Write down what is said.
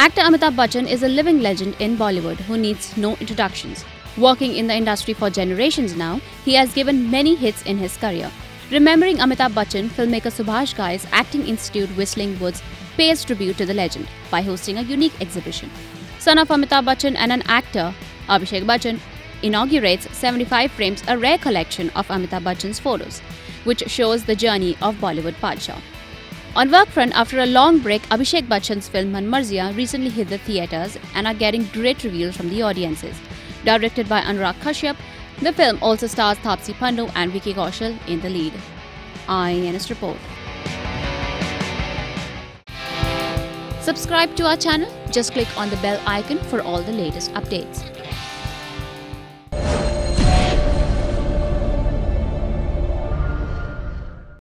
Actor Amitabh Bachchan is a living legend in Bollywood who needs no introductions. Working in the industry for generations now, he has given many hits in his career. Remembering Amitabh Bachchan, filmmaker Subhash Ghai's Acting Institute Whistling Woods pays tribute to the legend by hosting a unique exhibition. Son of Amitabh Bachchan and an actor, Abhishek Bachchan inaugurates 75 Frames, a rare collection of Amitabh Bachchan's photos, which shows the journey of Bollywood Padshah. On work front, after a long break, Abhishek Bachchan's film Manmarziyaan recently hit the theatres and are getting great reviews from the audiences. Directed by Anurag Kashyap, the film also stars Taapsee Pannu and Vicky Kaushal in the lead. IANS Report. Subscribe to our channel. Just click on the bell icon for all the latest updates.